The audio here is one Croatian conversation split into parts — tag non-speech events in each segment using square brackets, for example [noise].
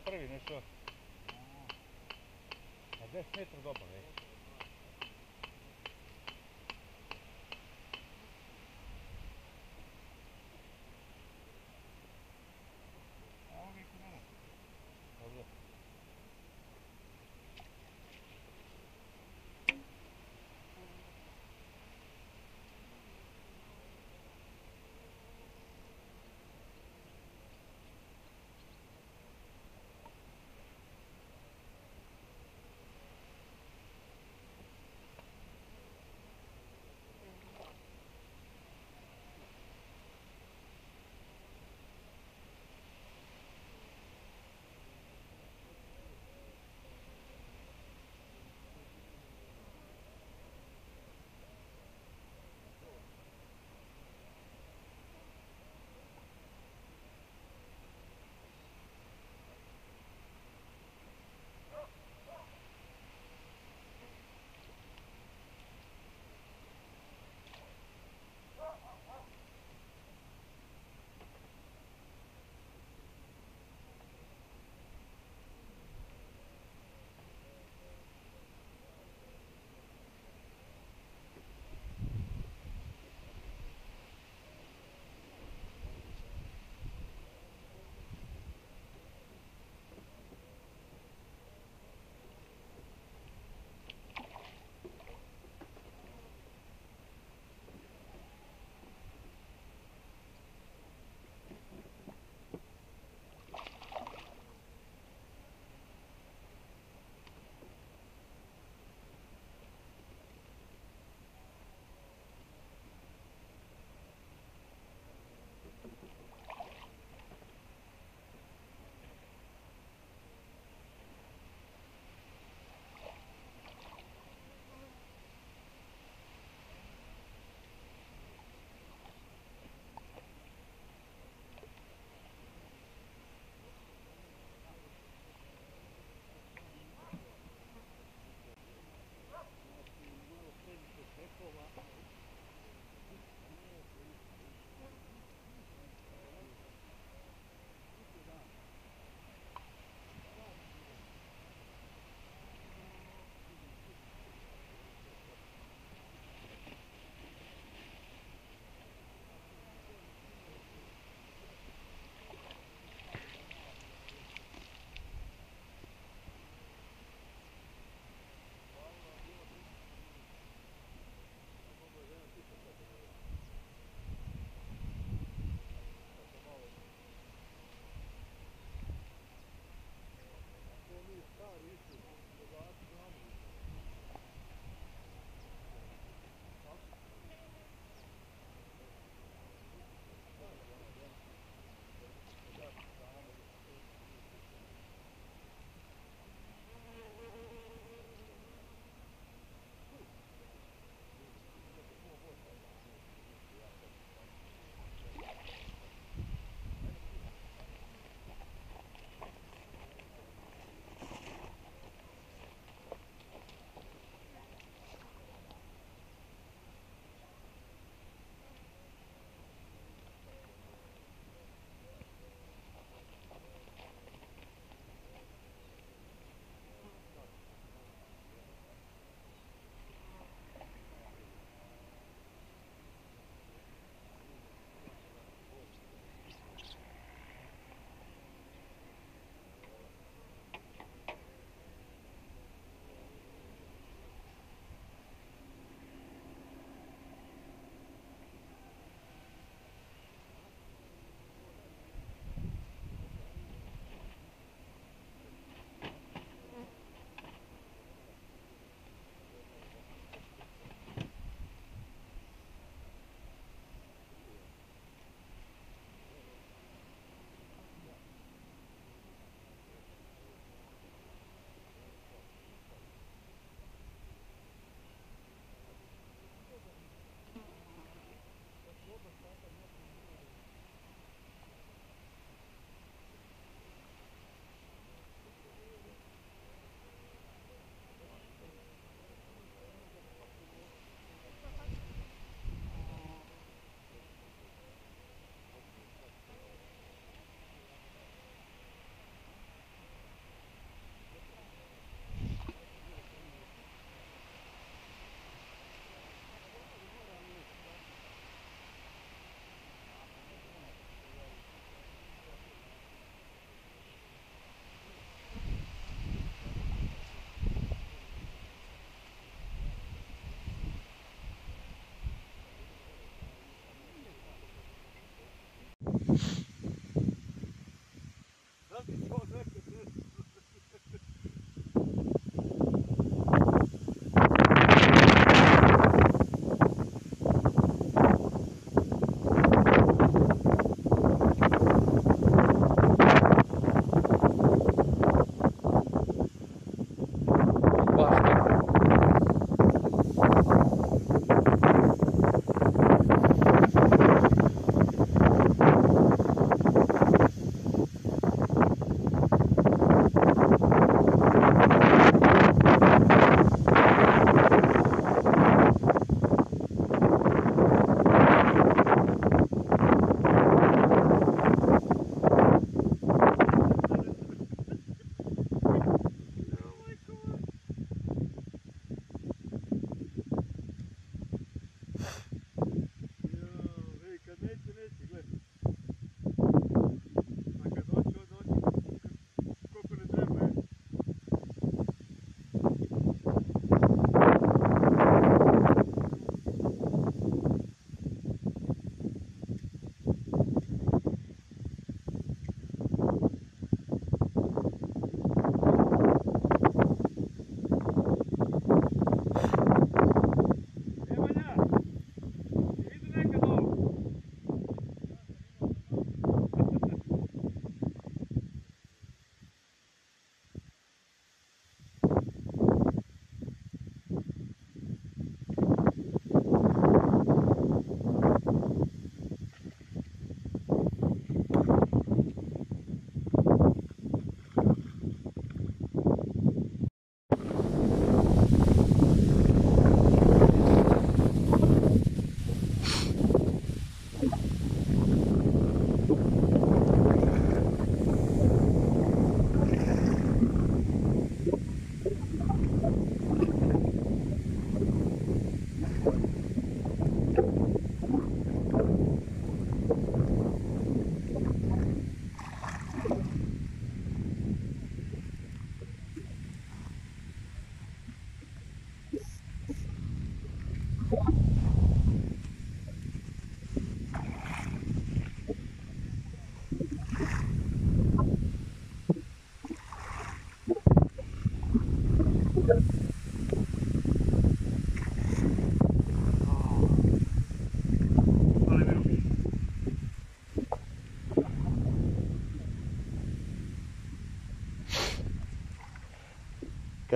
prvi, nešto. Na 10 metra dobar,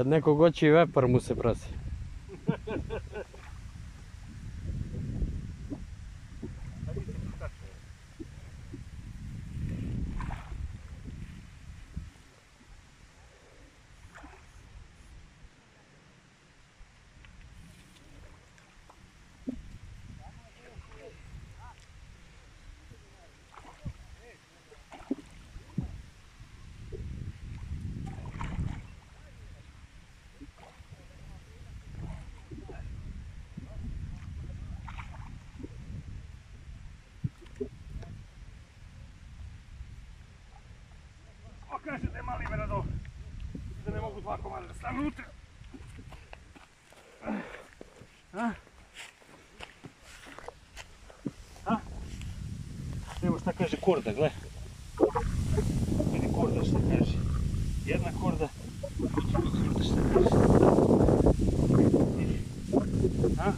Kad nekog oči vepar mu se prasi. [laughs] kaže da je mali Merador. Da ne mogu dva komada da stanu unutra. Evo šta kaže korda, gle. Vidi korda šta kaže. Jedna korda, druga korda šta kaže. A?